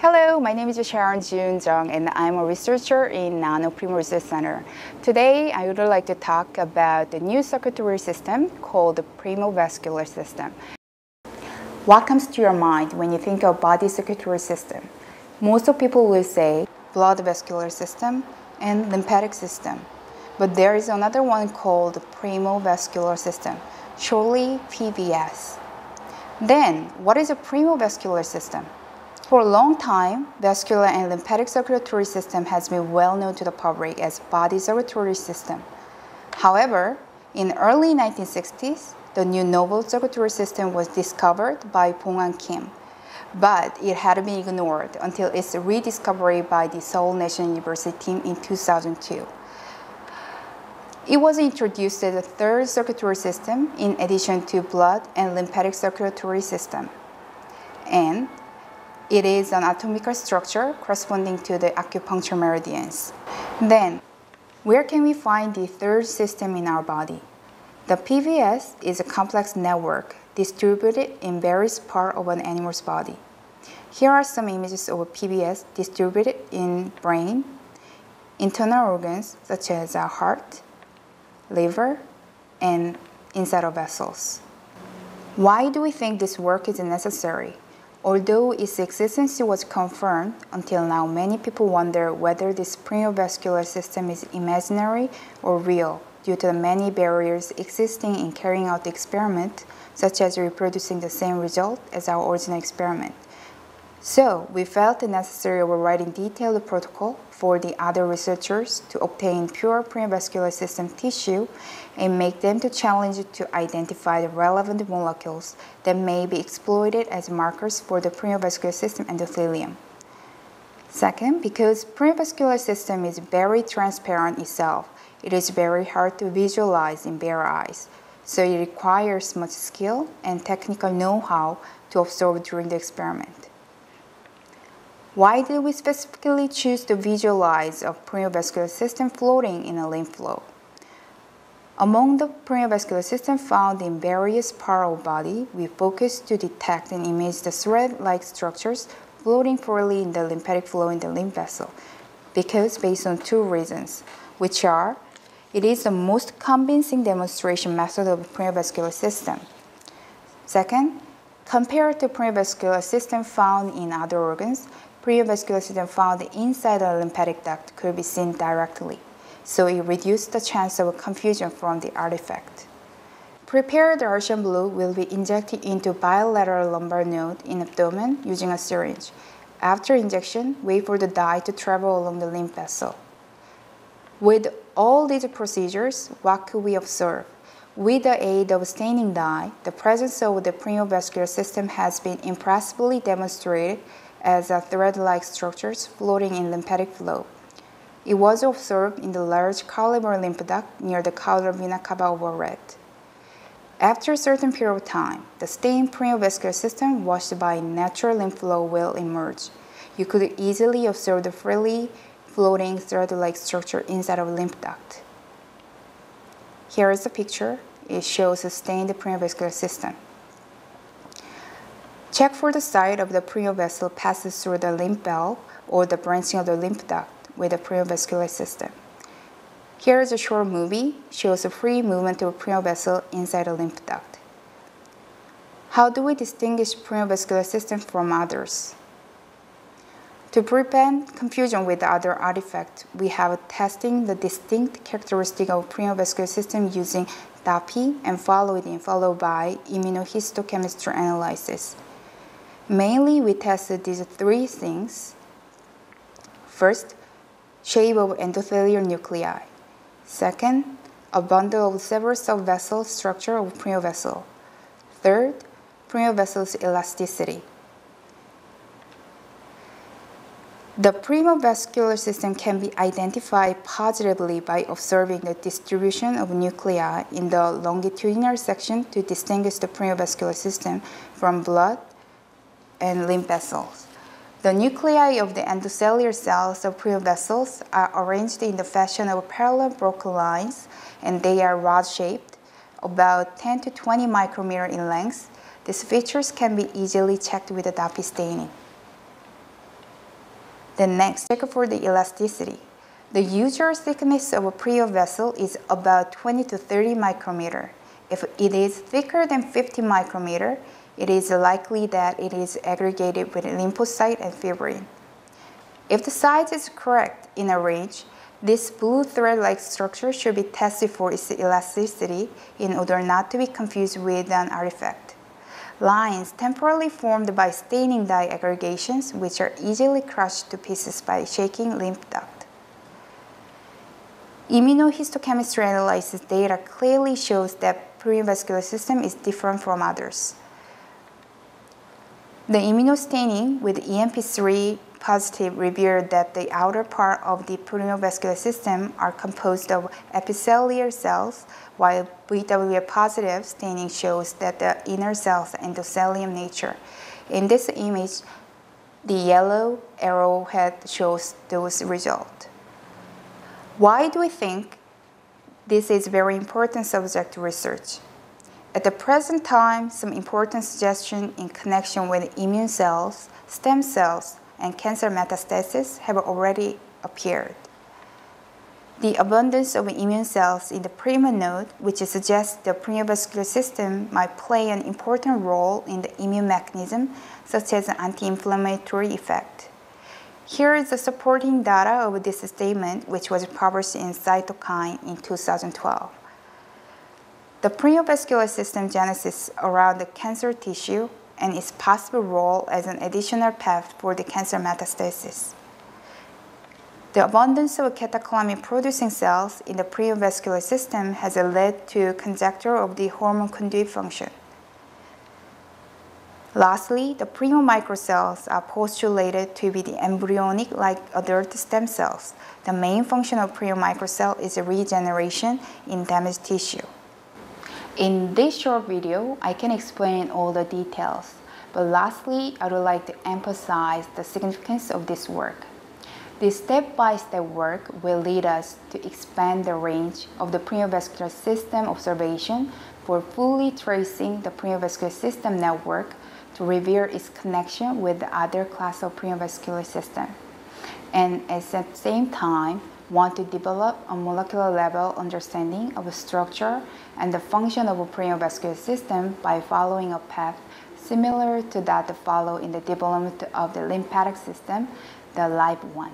Hello, my name is Sharon Jun Jung and I'm a researcher in Nano Research Center. Today, I would like to talk about the new circulatory system called the primovascular System. What comes to your mind when you think of body circulatory system? Most of people will say blood vascular system and lymphatic system. But there is another one called the Primo System, shortly PVS. Then, what is a primovascular System? For a long time, vascular and lymphatic circulatory system has been well known to the public as body circulatory system. However, in early 1960s, the new novel circulatory system was discovered by Bonghan Kim, but it had been ignored until its rediscovery by the Seoul National University team in 2002. It was introduced as a third circulatory system in addition to blood and lymphatic circulatory system. And it is an anatomical structure corresponding to the acupuncture meridians. Then, where can we find the third system in our body? The PVS is a complex network distributed in various parts of an animal's body. Here are some images of PVS distributed in brain, internal organs such as our heart, liver, and inside of vessels. Why do we think this work is necessary? Although its existence was confirmed, until now many people wonder whether this vascular system is imaginary or real due to the many barriers existing in carrying out the experiment, such as reproducing the same result as our original experiment. So we felt it necessary of writing detailed protocol for the other researchers to obtain primo vascular system tissue and make them to challenge to identify the relevant molecules that may be exploited as markers for the vascular system endothelium. Second, because vascular system is very transparent itself, it is very hard to visualize in bare eyes, so it requires much skill and technical know-how to observe during the experiment. Why did we specifically choose to visualize a vascular system floating in a lymph flow? Among the vascular system found in various parts of body, we focused to detect and image the thread-like structures floating freely in the lymphatic flow in the lymph vessel, because based on two reasons, which are it is the most convincing demonstration method of vascular system. Second, compared to vascular system found in other organs, vascular system found inside the lymphatic duct could be seen directly, so it reduced the chance of confusion from the artifact. Prepared Prussian blue will be injected into bilateral lumbar node in abdomen using a syringe. After injection, wait for the dye to travel along the lymph vessel. With all these procedures, what could we observe? With the aid of staining dye, the presence of the vascular system has been impressively demonstrated as a thread-like structures floating in lymphatic flow. It was observed in the large caliber lymph duct near the caudal vena cava over red. After a certain period of time, the stained vascular system washed by natural lymph flow will emerge. You could easily observe the freely floating thread-like structure inside of lymph duct. Here is the picture. It shows a stained vascular system. Check for the site of the vessel passes through the lymph valve or the branching of the lymph duct with the vascular system. Here is a short movie, shows a free movement of primo vessel inside the lymph duct. How do we distinguish vascular system from others? To prevent confusion with other artifacts, we have testing the distinct characteristic of vascular system using DAPI and followed in followed by immunohistochemistry analysis. Mainly, we tested these three things. First, shape of endothelial nuclei. Second, a bundle of several subvessel structure of primo vessel. Third, primo vessel's elasticity. The vascular system can be identified positively by observing the distribution of nuclei in the longitudinal section to distinguish the vascular system from blood, and lymph vessels. The nuclei of the endothelial cells of primo vessels are arranged in the fashion of parallel broken lines and they are rod-shaped, about 10 to 20 micrometer in length. These features can be easily checked with a DAPI staining. Then next, check for the elasticity. The usual thickness of a primo vessel is about 20 to 30 micrometer. If it is thicker than 50 micrometer, it is likely that it is aggregated with lymphocyte and fibrin. If the size is correct in a range, this blue thread-like structure should be tested for its elasticity in order not to be confused with an artifact. Lines temporarily formed by staining dye aggregations which are easily crushed to pieces by shaking lymph duct. Immunohistochemistry analysis data clearly shows that primo vascular system is different from others. The immunostaining with EMP3 positive revealed that the outer part of the vascular system are composed of epithelial cells, while VWA positive staining shows that the inner cells are endothelium nature. In this image, the yellow arrowhead shows those results. Why do we think this is very important subject to research? At the present time, some important suggestions in connection with immune cells, stem cells, and cancer metastasis have already appeared. The abundance of immune cells in the primo node, which suggests the vascular system might play an important role in the immune mechanism, such as an anti-inflammatory effect. Here is the supporting data of this statement, which was published in Cytokine in 2012. The vascular system genesis around the cancer tissue and its possible role as an additional path for the cancer metastasis. The abundance of catecholamine-producing cells in the vascular system has led to conjecture of the hormone conduit function. Lastly, the primo microcells are postulated to be the embryonic like adult stem cells. The main function of primo microcell is regeneration in damaged tissue. In this short video, I can explain all the details, but lastly, I would like to emphasize the significance of this work. This step-by-step -step work will lead us to expand the range of the vascular system observation for fully tracing the vascular system network to reveal its connection with the other class of vascular system. And at the same time, want to develop a molecular level understanding of the structure and the function of a vascular system by following a path similar to that followed in the development of the lymphatic system, the LIVE one.